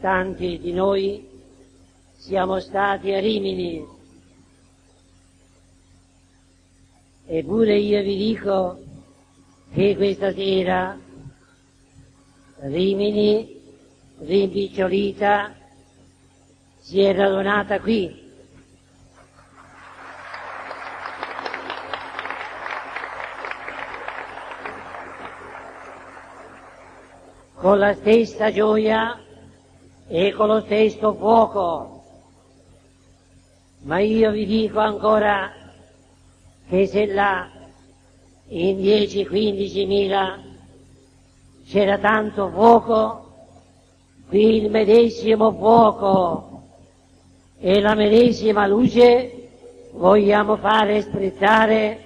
tanti di noi siamo stati a Rimini, eppure io vi dico che questa sera Rimini, rimpicciolita, si è radunata qui. con la stessa gioia e con lo stesso fuoco. Ma io vi dico ancora che se là in 10-15 mila c'era tanto fuoco, qui il medesimo fuoco e la medesima luce vogliamo fare sprezzare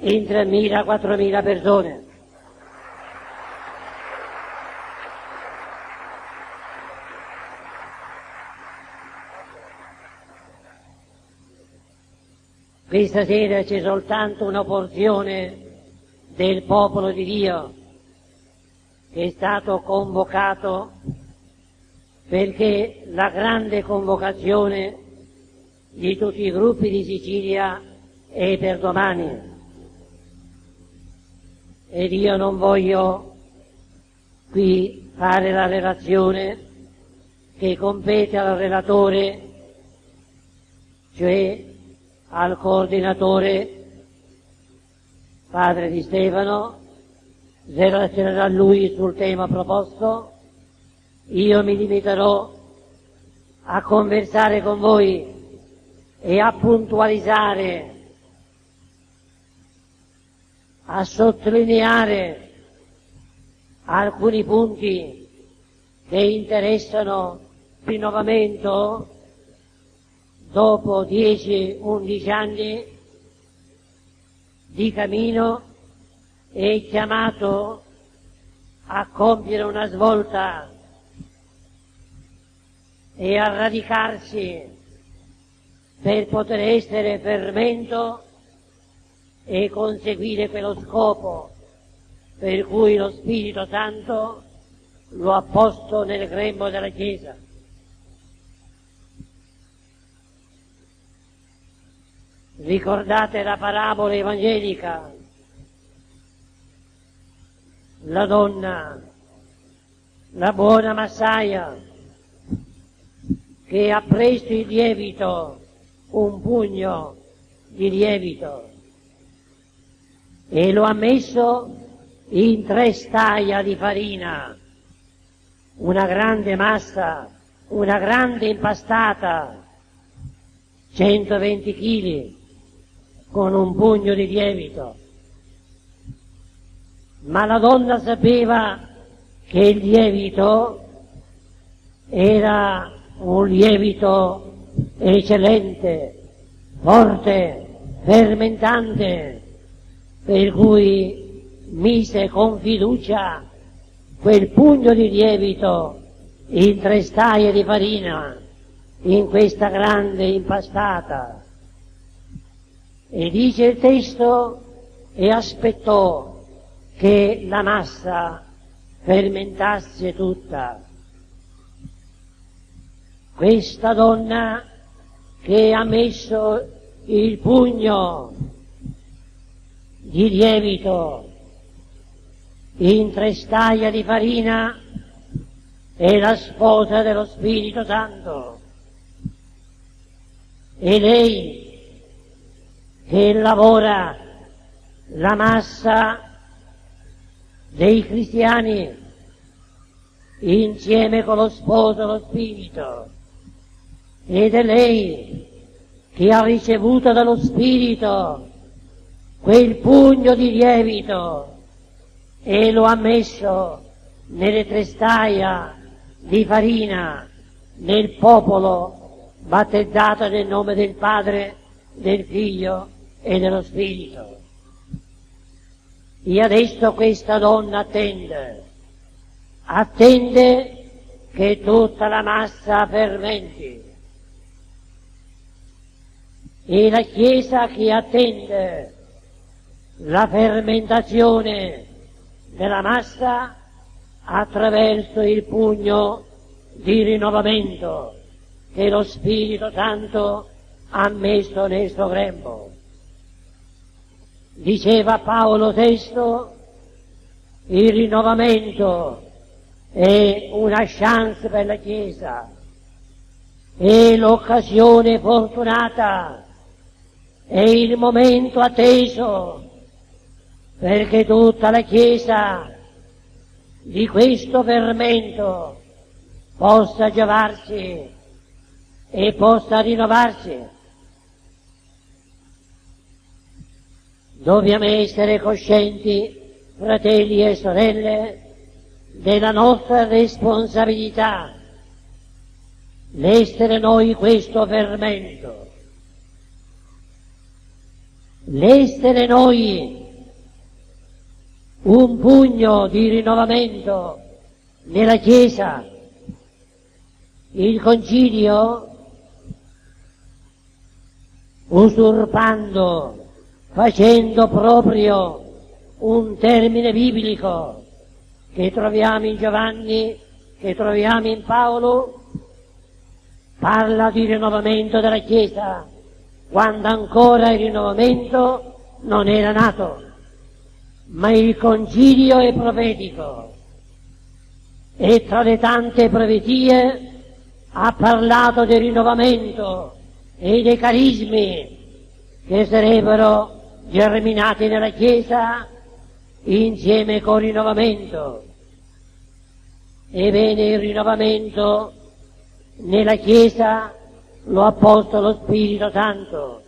in 3.000-4.000 persone. Questa sera c'è soltanto una porzione del popolo di Dio che è stato convocato perché la grande convocazione di tutti i gruppi di Sicilia è per domani. Ed io non voglio qui fare la relazione che compete al relatore, cioè al coordinatore padre di Stefano, relazionerà lui sul tema proposto, io mi limiterò a conversare con voi e a puntualizzare, a sottolineare alcuni punti che interessano il rinnovamento dopo 10-11 anni di cammino è chiamato a compiere una svolta e a radicarsi per poter essere fermento e conseguire quello scopo per cui lo Spirito Santo lo ha posto nel grembo della Chiesa. Ricordate la parabola evangelica? La donna, la buona massaia, che ha preso il lievito, un pugno di lievito, e lo ha messo in tre staia di farina, una grande massa, una grande impastata, 120 kg, con un pugno di lievito. Ma la donna sapeva che il lievito era un lievito eccellente, forte, fermentante, per cui mise con fiducia quel pugno di lievito in tre staie di farina in questa grande impastata e dice il testo, e aspettò che la massa fermentasse tutta. Questa donna che ha messo il pugno di lievito in tre staglia di farina è la sposa dello Spirito Santo. E lei che lavora la massa dei cristiani insieme con lo sposo lo spirito. Ed è lei che ha ricevuto dallo spirito quel pugno di lievito e lo ha messo nelle tre staia di farina nel popolo battezzato nel nome del Padre, del Figlio e dello Spirito. E adesso questa donna attende, attende che tutta la massa fermenti. E la Chiesa che attende la fermentazione della massa attraverso il pugno di rinnovamento che lo Spirito Santo ha messo nel suo grembo. Diceva Paolo VI, il rinnovamento è una chance per la Chiesa, è l'occasione fortunata, è il momento atteso perché tutta la Chiesa di questo fermento possa giovarsi e possa rinnovarsi. Dobbiamo essere coscienti, fratelli e sorelle, della nostra responsabilità, l'essere noi questo fermento, l'essere noi un pugno di rinnovamento nella Chiesa. Il concilio, usurpando, facendo proprio un termine biblico che troviamo in Giovanni, che troviamo in Paolo, parla di rinnovamento della Chiesa, quando ancora il rinnovamento non era nato ma il concilio è profetico. E tra le tante profezie ha parlato del rinnovamento e dei carismi che sarebbero germinati nella Chiesa insieme col rinnovamento. Ebbene il rinnovamento nella Chiesa lo ha posto lo Spirito Santo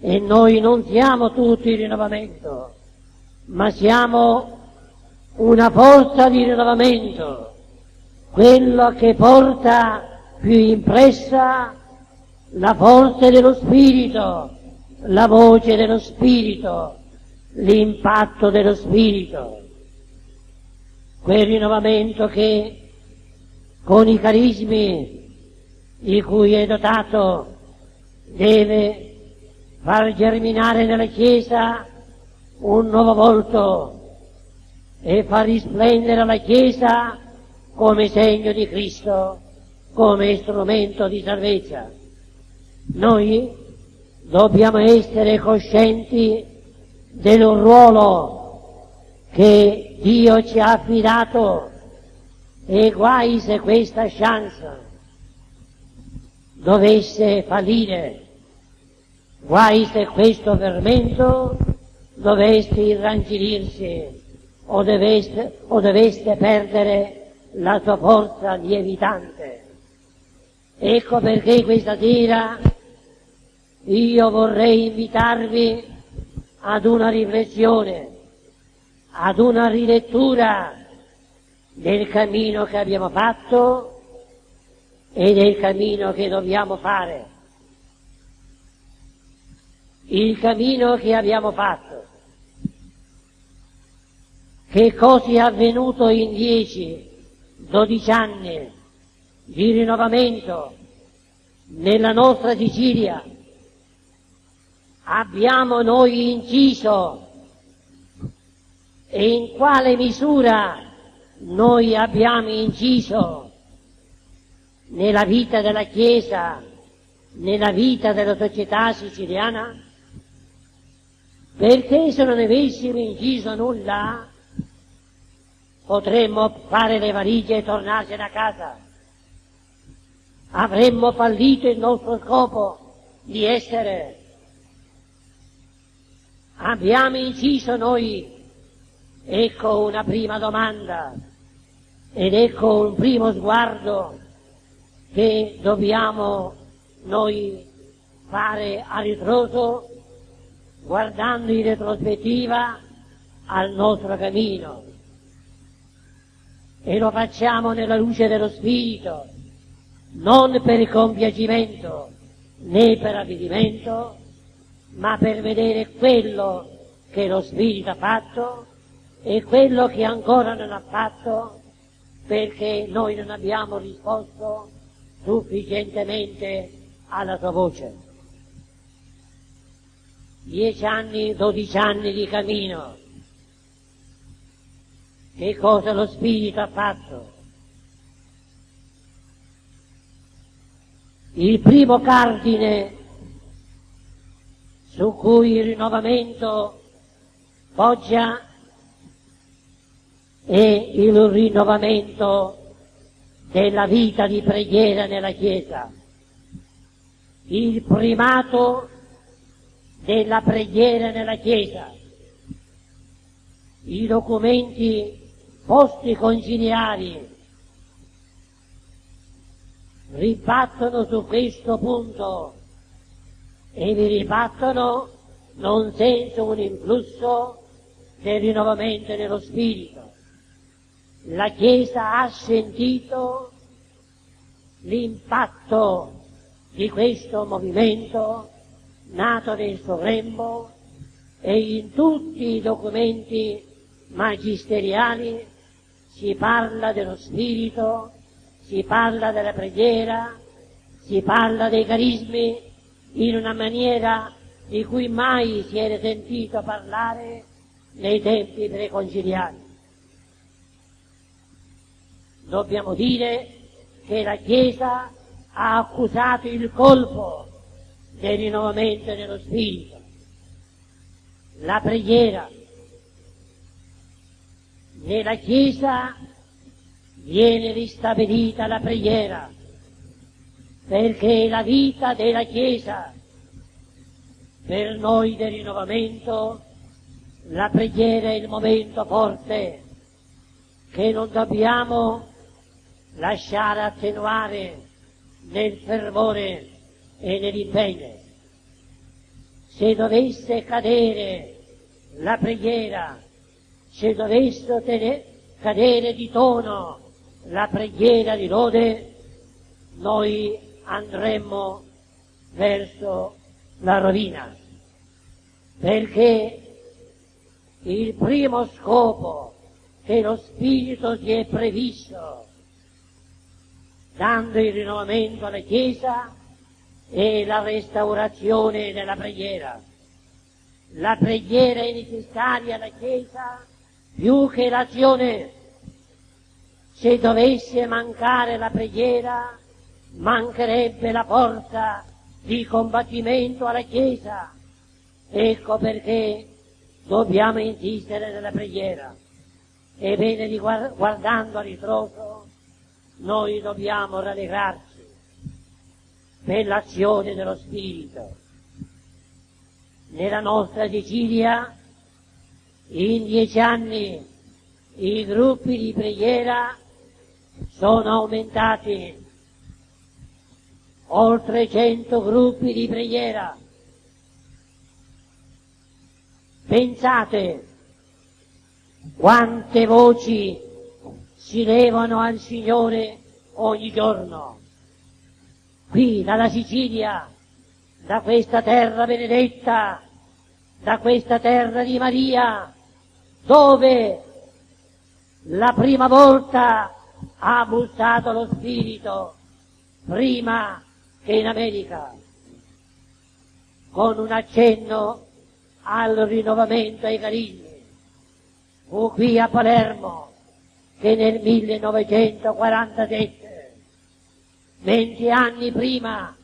e noi non siamo tutti il rinnovamento ma siamo una forza di rinnovamento, quello che porta più impressa la forza dello Spirito, la voce dello Spirito, l'impatto dello Spirito, quel rinnovamento che con i carismi di cui è dotato deve far germinare nella Chiesa un nuovo volto e fa risplendere la Chiesa come segno di Cristo, come strumento di salvezza. Noi dobbiamo essere coscienti del ruolo che Dio ci ha affidato e guai se questa chance dovesse fallire, guai se questo fermento doveste irrangirirsi o, doveste, o doveste perdere la sua forza lievitante. Ecco perché questa sera io vorrei invitarvi ad una riflessione, ad una rilettura del cammino che abbiamo fatto e del cammino che dobbiamo fare. Il cammino che abbiamo fatto che cosa è avvenuto in dieci, dodici anni di rinnovamento nella nostra Sicilia. Abbiamo noi inciso e in quale misura noi abbiamo inciso nella vita della Chiesa, nella vita della società siciliana? Perché se non avessimo inciso nulla, potremmo fare le valigie e tornarsene a casa. Avremmo fallito il nostro scopo di essere. Abbiamo inciso noi, ecco una prima domanda. Ed ecco un primo sguardo che dobbiamo noi fare a ritroso guardando in retrospettiva al nostro cammino. E lo facciamo nella luce dello Spirito, non per compiacimento né per avvidimento, ma per vedere quello che lo Spirito ha fatto e quello che ancora non ha fatto perché noi non abbiamo risposto sufficientemente alla sua voce. Dieci anni, dodici anni di cammino, che cosa lo Spirito ha fatto? Il primo cardine su cui il rinnovamento poggia è il rinnovamento della vita di preghiera nella Chiesa, il primato della preghiera nella Chiesa. I documenti posti conciliari ribattono su questo punto e vi ribattono non senza un influsso del rinnovamento dello spirito. La Chiesa ha sentito l'impatto di questo movimento nato nel suo grembo e in tutti i documenti magisteriali si parla dello spirito, si parla della preghiera, si parla dei carismi in una maniera di cui mai si era sentito parlare nei tempi preconciliari. Dobbiamo dire che la Chiesa ha accusato il colpo del rinnovamento dello spirito, la preghiera. Nella Chiesa viene ristabilita la preghiera, perché la vita della Chiesa, per noi del rinnovamento, la preghiera è il momento forte che non dobbiamo lasciare attenuare nel fervore e nell'impegno. Se dovesse cadere la preghiera, se dovesse tene, cadere di tono la preghiera di lode, noi andremmo verso la rovina, perché il primo scopo che lo Spirito si è previsto, dando il rinnovamento alla Chiesa, è la restaurazione della preghiera. La preghiera è necessaria alla Chiesa più che l'azione. Se dovesse mancare la preghiera, mancherebbe la forza di combattimento alla Chiesa. Ecco perché dobbiamo insistere nella preghiera. Ebbene, guardando a ritroso, noi dobbiamo rallegrarci per l'azione dello Spirito. Nella nostra Sicilia, in dieci anni, i gruppi di preghiera sono aumentati oltre cento gruppi di preghiera. Pensate quante voci si levano al Signore ogni giorno. Qui, dalla Sicilia, da questa terra benedetta, da questa terra di Maria, dove la prima volta ha bussato lo Spirito, prima che in America, con un accenno al rinnovamento ai carismi. Fu qui a Palermo che nel 1947, venti anni prima,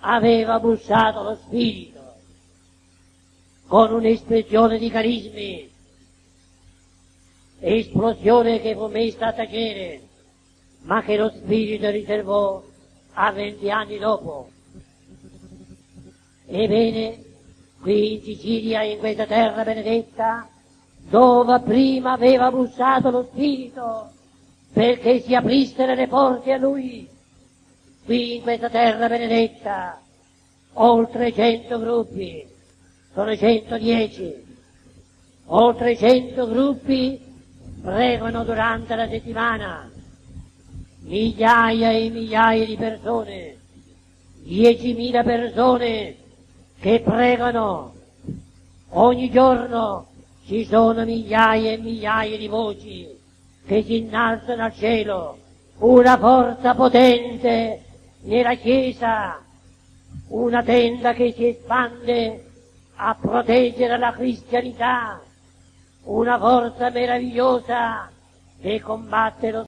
aveva bussato lo Spirito con un'esplosione di carismi, esplosione che fu messa a tacere, ma che lo Spirito riservò a venti anni dopo. Ebbene, qui in Sicilia, in questa terra benedetta, dove prima aveva bussato lo Spirito perché si aprissero le porte a Lui, qui in questa terra benedetta, oltre cento gruppi, sono 110, oltre cento gruppi pregano durante la settimana, migliaia e migliaia di persone, diecimila persone che pregano. Ogni giorno ci sono migliaia e migliaia di voci che si innalzano al cielo, una forza potente nella Chiesa, una tenda che si espande a proteggere la cristianità, una forza meravigliosa che combatte lo